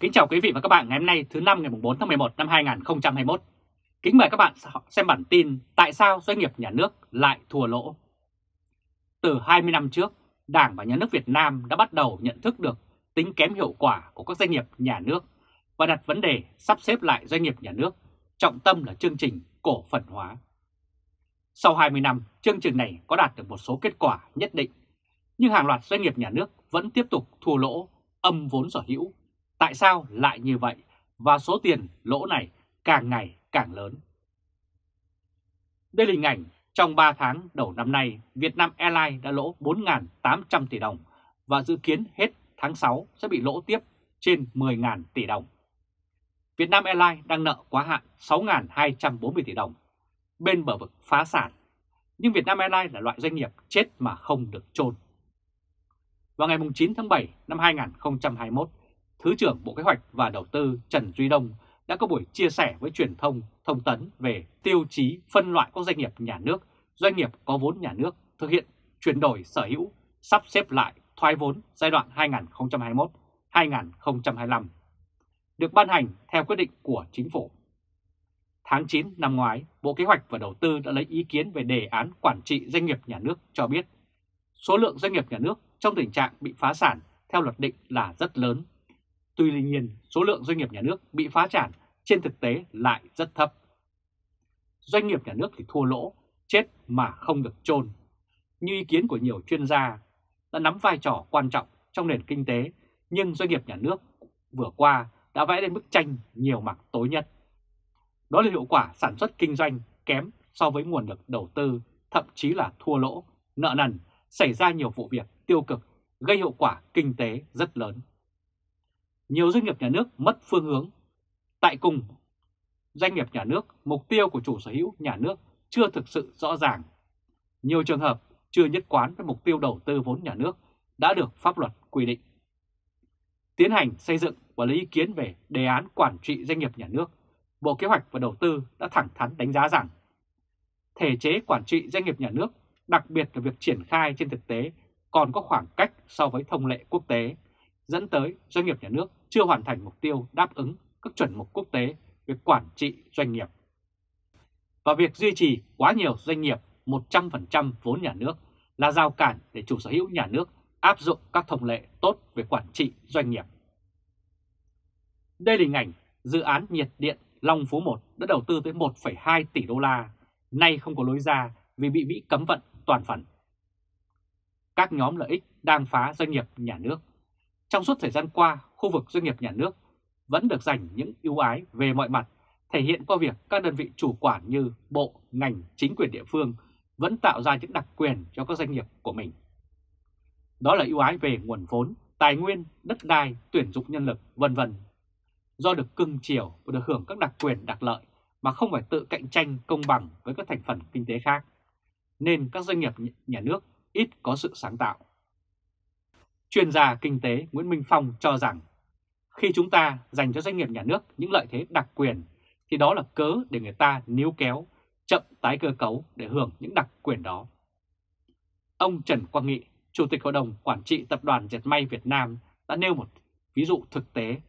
Kính chào quý vị và các bạn ngày hôm nay thứ năm ngày 4 tháng 11 năm 2021. Kính mời các bạn xem bản tin Tại sao doanh nghiệp nhà nước lại thua lỗ. Từ 20 năm trước, Đảng và Nhà nước Việt Nam đã bắt đầu nhận thức được tính kém hiệu quả của các doanh nghiệp nhà nước và đặt vấn đề sắp xếp lại doanh nghiệp nhà nước, trọng tâm là chương trình cổ phần hóa. Sau 20 năm, chương trình này có đạt được một số kết quả nhất định, nhưng hàng loạt doanh nghiệp nhà nước vẫn tiếp tục thua lỗ, âm vốn sở hữu Tại sao lại như vậy và số tiền lỗ này càng ngày càng lớn? Đây là hình ảnh trong 3 tháng đầu năm nay, Vietnam Airlines đã lỗ 4.800 tỷ đồng và dự kiến hết tháng 6 sẽ bị lỗ tiếp trên 10.000 tỷ đồng. Vietnam Airlines đang nợ quá hạn 6.240 tỷ đồng, bên bờ vực phá sản. Nhưng Vietnam Airlines là loại doanh nghiệp chết mà không được chôn. Vào ngày 9 tháng 7 năm 2021, Thứ trưởng Bộ Kế hoạch và Đầu tư Trần Duy Đông đã có buổi chia sẻ với truyền thông thông tấn về tiêu chí phân loại các doanh nghiệp nhà nước, doanh nghiệp có vốn nhà nước thực hiện chuyển đổi sở hữu, sắp xếp lại thoái vốn giai đoạn 2021-2025, được ban hành theo quyết định của chính phủ. Tháng 9 năm ngoái, Bộ Kế hoạch và Đầu tư đã lấy ý kiến về đề án quản trị doanh nghiệp nhà nước cho biết số lượng doanh nghiệp nhà nước trong tình trạng bị phá sản theo luật định là rất lớn Tuy nhiên, số lượng doanh nghiệp nhà nước bị phá sản trên thực tế lại rất thấp. Doanh nghiệp nhà nước thì thua lỗ, chết mà không được chôn. Như ý kiến của nhiều chuyên gia đã nắm vai trò quan trọng trong nền kinh tế, nhưng doanh nghiệp nhà nước vừa qua đã vẽ lên bức tranh nhiều mặt tối nhất. Đó là hiệu quả sản xuất kinh doanh kém so với nguồn lực đầu tư, thậm chí là thua lỗ, nợ nần, xảy ra nhiều vụ việc tiêu cực, gây hiệu quả kinh tế rất lớn nhiều doanh nghiệp nhà nước mất phương hướng. Tại cùng, doanh nghiệp nhà nước, mục tiêu của chủ sở hữu nhà nước chưa thực sự rõ ràng. Nhiều trường hợp chưa nhất quán với mục tiêu đầu tư vốn nhà nước đã được pháp luật quy định. Tiến hành xây dựng và lấy ý kiến về đề án quản trị doanh nghiệp nhà nước, Bộ Kế hoạch và Đầu tư đã thẳng thắn đánh giá rằng thể chế quản trị doanh nghiệp nhà nước, đặc biệt là việc triển khai trên thực tế còn có khoảng cách so với thông lệ quốc tế, dẫn tới doanh nghiệp nhà nước chưa hoàn thành mục tiêu đáp ứng các chuẩn mục quốc tế về quản trị doanh nghiệp. Và việc duy trì quá nhiều doanh nghiệp 100% vốn nhà nước là giao cản để chủ sở hữu nhà nước áp dụng các thông lệ tốt về quản trị doanh nghiệp. Đây là hình ảnh dự án nhiệt điện Long Phú 1 đã đầu tư tới 1,2 tỷ đô la, nay không có lối ra vì bị Mỹ cấm vận toàn phần. Các nhóm lợi ích đang phá doanh nghiệp nhà nước trong suốt thời gian qua, khu vực doanh nghiệp nhà nước vẫn được dành những ưu ái về mọi mặt, thể hiện qua việc các đơn vị chủ quản như bộ, ngành, chính quyền địa phương vẫn tạo ra những đặc quyền cho các doanh nghiệp của mình. Đó là ưu ái về nguồn vốn, tài nguyên, đất đai, tuyển dụng nhân lực, vân vân. Do được cưng chiều và được hưởng các đặc quyền đặc lợi mà không phải tự cạnh tranh công bằng với các thành phần kinh tế khác, nên các doanh nghiệp nhà nước ít có sự sáng tạo. Chuyên gia kinh tế Nguyễn Minh Phong cho rằng khi chúng ta dành cho doanh nghiệp nhà nước những lợi thế đặc quyền thì đó là cớ để người ta níu kéo, chậm tái cơ cấu để hưởng những đặc quyền đó. Ông Trần Quang Nghị, Chủ tịch Hội đồng Quản trị Tập đoàn Dệt May Việt Nam đã nêu một ví dụ thực tế.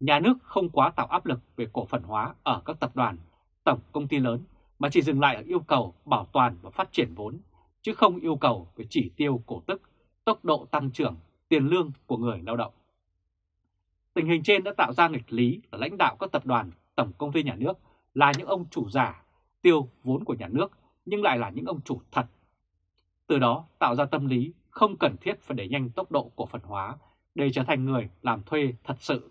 Nhà nước không quá tạo áp lực về cổ phần hóa ở các tập đoàn, tổng công ty lớn mà chỉ dừng lại ở yêu cầu bảo toàn và phát triển vốn, chứ không yêu cầu về chỉ tiêu cổ tức, tốc độ tăng trưởng tiền lương của người lao động. Tình hình trên đã tạo ra nghịch lý là lãnh đạo các tập đoàn, tổng công ty nhà nước là những ông chủ giả, tiêu vốn của nhà nước nhưng lại là những ông chủ thật. Từ đó tạo ra tâm lý không cần thiết phải đẩy nhanh tốc độ cổ phần hóa để trở thành người làm thuê thật sự.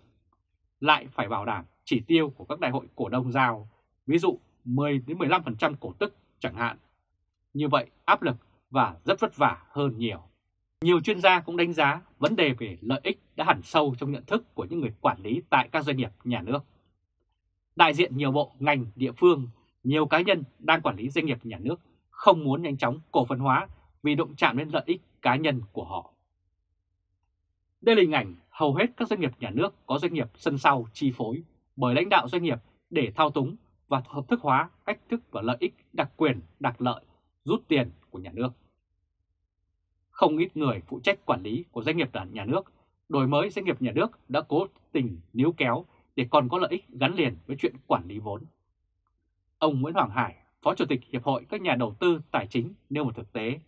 Lại phải bảo đảm chỉ tiêu của các đại hội cổ đông giao, ví dụ 10-15% cổ tức chẳng hạn. Như vậy áp lực và rất vất vả hơn nhiều. Nhiều chuyên gia cũng đánh giá vấn đề về lợi ích đã hẳn sâu trong nhận thức của những người quản lý tại các doanh nghiệp nhà nước. Đại diện nhiều bộ, ngành, địa phương, nhiều cá nhân đang quản lý doanh nghiệp nhà nước không muốn nhanh chóng cổ phần hóa vì động chạm đến lợi ích cá nhân của họ. Đây là hình ảnh hầu hết các doanh nghiệp nhà nước có doanh nghiệp sân sau chi phối bởi lãnh đạo doanh nghiệp để thao túng và hợp thức hóa cách thức và lợi ích đặc quyền, đặc lợi, rút tiền của nhà nước. Không ít người phụ trách quản lý của doanh nghiệp nhà nước đổi mới doanh nghiệp nhà nước đã cố tình níu kéo để còn có lợi ích gắn liền với chuyện quản lý vốn. Ông Nguyễn Hoàng Hải, Phó Chủ tịch Hiệp hội các nhà đầu tư tài chính nêu một thực tế,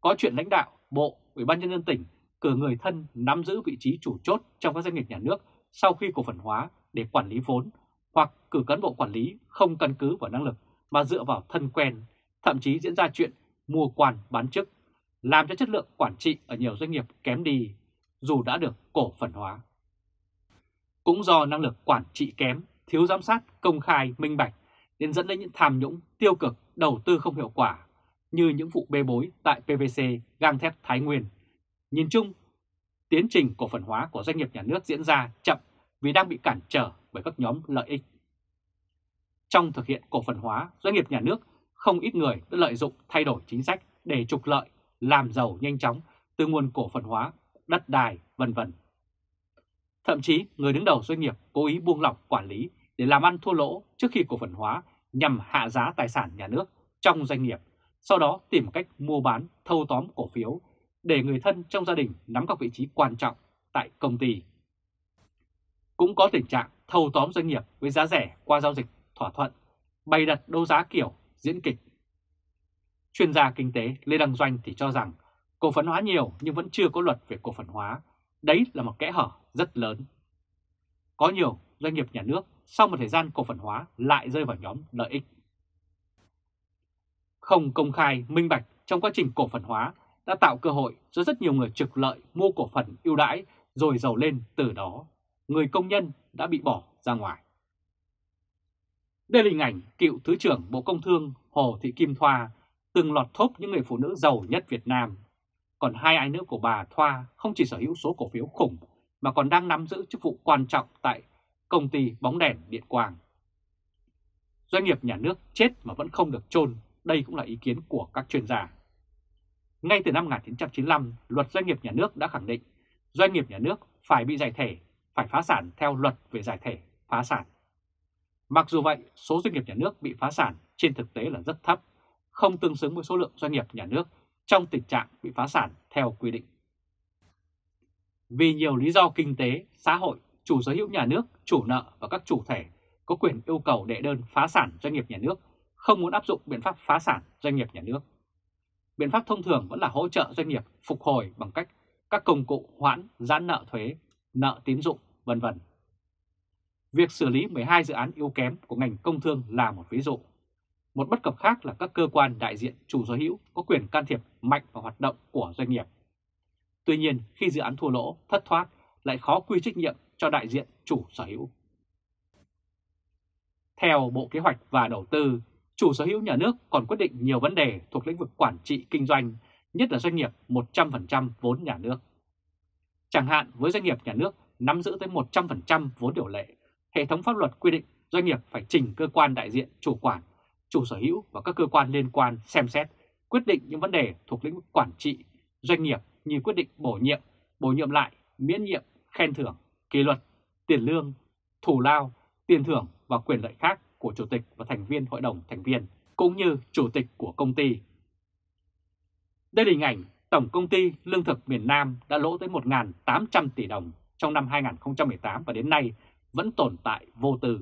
có chuyện lãnh đạo, bộ, Ủy ban nhân dân tỉnh cử người thân nắm giữ vị trí chủ chốt trong các doanh nghiệp nhà nước sau khi cổ phần hóa để quản lý vốn, hoặc cử cán bộ quản lý không căn cứ vào năng lực mà dựa vào thân quen, thậm chí diễn ra chuyện mua quan bán chức, làm cho chất lượng quản trị ở nhiều doanh nghiệp kém đi dù đã được cổ phần hóa. Cũng do năng lực quản trị kém, thiếu giám sát, công khai, minh bạch nên dẫn đến những tham nhũng, tiêu cực, đầu tư không hiệu quả như những vụ bê bối tại PVC, gang thép Thái Nguyên. Nhìn chung, tiến trình cổ phần hóa của doanh nghiệp nhà nước diễn ra chậm vì đang bị cản trở bởi các nhóm lợi ích. Trong thực hiện cổ phần hóa, doanh nghiệp nhà nước không ít người đã lợi dụng thay đổi chính sách để trục lợi, làm giàu nhanh chóng từ nguồn cổ phần hóa, đất đai, vân vân. Thậm chí người đứng đầu doanh nghiệp cố ý buông lỏng quản lý để làm ăn thua lỗ trước khi cổ phần hóa nhằm hạ giá tài sản nhà nước trong doanh nghiệp, sau đó tìm cách mua bán thâu tóm cổ phiếu để người thân trong gia đình nắm các vị trí quan trọng tại công ty. Cũng có tình trạng thâu tóm doanh nghiệp với giá rẻ qua giao dịch thỏa thuận, bày đặt đấu giá kiểu diễn kịch. Chuyên gia kinh tế Lê Đăng Doanh thì cho rằng cổ phần hóa nhiều nhưng vẫn chưa có luật về cổ phần hóa. Đấy là một kẽ hở rất lớn. Có nhiều doanh nghiệp nhà nước sau một thời gian cổ phần hóa lại rơi vào nhóm lợi ích. Không công khai, minh bạch trong quá trình cổ phần hóa đã tạo cơ hội cho rất nhiều người trực lợi mua cổ phần ưu đãi rồi giàu lên từ đó. Người công nhân đã bị bỏ ra ngoài. Đây là hình ảnh cựu Thứ trưởng Bộ Công Thương Hồ Thị Kim Thoa từng lọt thốp những người phụ nữ giàu nhất Việt Nam. Còn hai ai nữa của bà Thoa không chỉ sở hữu số cổ phiếu khủng mà còn đang nắm giữ chức vụ quan trọng tại công ty bóng đèn điện quang. Doanh nghiệp nhà nước chết mà vẫn không được chôn, đây cũng là ý kiến của các chuyên gia. Ngay từ năm 1995, luật doanh nghiệp nhà nước đã khẳng định doanh nghiệp nhà nước phải bị giải thể, phải phá sản theo luật về giải thể, phá sản. Mặc dù vậy, số doanh nghiệp nhà nước bị phá sản trên thực tế là rất thấp, không tương xứng với số lượng doanh nghiệp nhà nước trong tình trạng bị phá sản theo quy định. Vì nhiều lý do kinh tế, xã hội, chủ sở hữu nhà nước, chủ nợ và các chủ thể có quyền yêu cầu đệ đơn phá sản doanh nghiệp nhà nước không muốn áp dụng biện pháp phá sản doanh nghiệp nhà nước. Biện pháp thông thường vẫn là hỗ trợ doanh nghiệp phục hồi bằng cách các công cụ hoãn, giãn nợ thuế, nợ tín dụng, vân vân. Việc xử lý 12 dự án yếu kém của ngành công thương là một ví dụ. Một bất cập khác là các cơ quan đại diện chủ sở hữu có quyền can thiệp mạnh vào hoạt động của doanh nghiệp. Tuy nhiên, khi dự án thua lỗ, thất thoát, lại khó quy trách nhiệm cho đại diện chủ sở hữu. Theo Bộ Kế hoạch và Đầu tư, chủ sở hữu nhà nước còn quyết định nhiều vấn đề thuộc lĩnh vực quản trị kinh doanh, nhất là doanh nghiệp 100% vốn nhà nước. Chẳng hạn với doanh nghiệp nhà nước nắm giữ tới 100% vốn điều lệ, hệ thống pháp luật quy định doanh nghiệp phải trình cơ quan đại diện chủ quản, chủ sở hữu và các cơ quan liên quan xem xét, quyết định những vấn đề thuộc lĩnh vực quản trị doanh nghiệp như quyết định bổ nhiệm, bổ nhiệm lại, miễn nhiệm, khen thưởng, kỷ luật, tiền lương, thủ lao, tiền thưởng và quyền lợi khác của chủ tịch và thành viên hội đồng thành viên, cũng như chủ tịch của công ty. Đây là hình ảnh Tổng Công ty Lương thực miền Nam đã lỗ tới 1.800 tỷ đồng trong năm 2018 và đến nay vẫn tồn tại vô tư.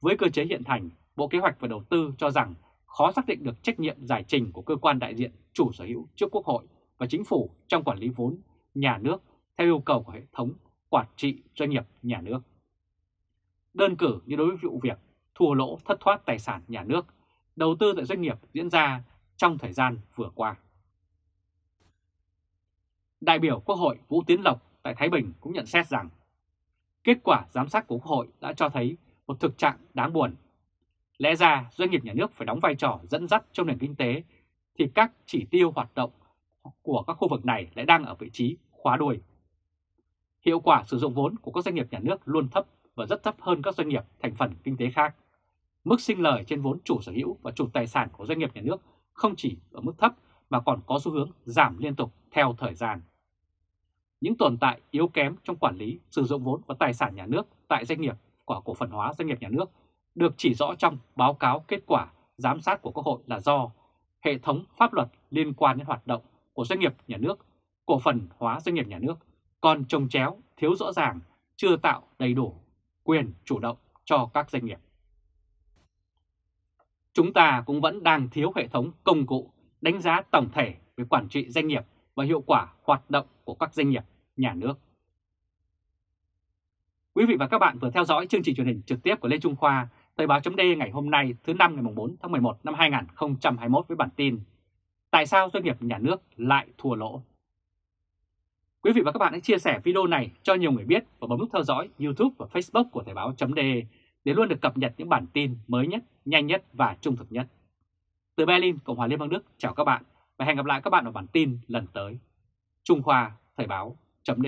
Với cơ chế hiện thành, Bộ Kế hoạch và Đầu tư cho rằng khó xác định được trách nhiệm giải trình của cơ quan đại diện chủ sở hữu trước Quốc hội và Chính phủ trong quản lý vốn nhà nước theo yêu cầu của hệ thống quản trị doanh nghiệp nhà nước. Đơn cử như đối với vụ việc thua lỗ thất thoát tài sản nhà nước, đầu tư tại doanh nghiệp diễn ra trong thời gian vừa qua. Đại biểu Quốc hội Vũ Tiến Lộc tại Thái Bình cũng nhận xét rằng kết quả giám sát của Quốc hội đã cho thấy một thực trạng đáng buồn. Lẽ ra doanh nghiệp nhà nước phải đóng vai trò dẫn dắt trong nền kinh tế thì các chỉ tiêu hoạt động của các khu vực này lại đang ở vị trí khóa đuôi. Hiệu quả sử dụng vốn của các doanh nghiệp nhà nước luôn thấp và rất thấp hơn các doanh nghiệp thành phần kinh tế khác. Mức sinh lời trên vốn chủ sở hữu và chủ tài sản của doanh nghiệp nhà nước không chỉ ở mức thấp mà còn có xu hướng giảm liên tục theo thời gian. Những tồn tại yếu kém trong quản lý, sử dụng vốn và tài sản nhà nước tại doanh nghiệp của cổ phần hóa doanh nghiệp nhà nước được chỉ rõ trong báo cáo kết quả giám sát của Quốc hội là do hệ thống pháp luật liên quan đến hoạt động của doanh nghiệp nhà nước, cổ phần hóa doanh nghiệp nhà nước còn trồng chéo, thiếu rõ ràng, chưa tạo đầy đủ quyền chủ động cho các doanh nghiệp. Chúng ta cũng vẫn đang thiếu hệ thống công cụ đánh giá tổng thể về quản trị doanh nghiệp và hiệu quả hoạt động của các doanh nghiệp nhà nước. Quý vị và các bạn vừa theo dõi chương trình truyền hình trực tiếp của Lê Trung Khoa, Thời báo chấm ngày hôm nay thứ năm ngày 4 tháng 11 năm 2021 với bản tin Tại sao doanh nghiệp nhà nước lại thua lỗ? Quý vị và các bạn hãy chia sẻ video này cho nhiều người biết và bấm nút theo dõi YouTube và Facebook của Thời báo chấm để luôn được cập nhật những bản tin mới nhất, nhanh nhất và trung thực nhất. Từ Berlin, Cộng hòa Liên bang Đức, chào các bạn và hẹn gặp lại các bạn ở bản tin lần tới. Trung Khoa, Thời báo, chấm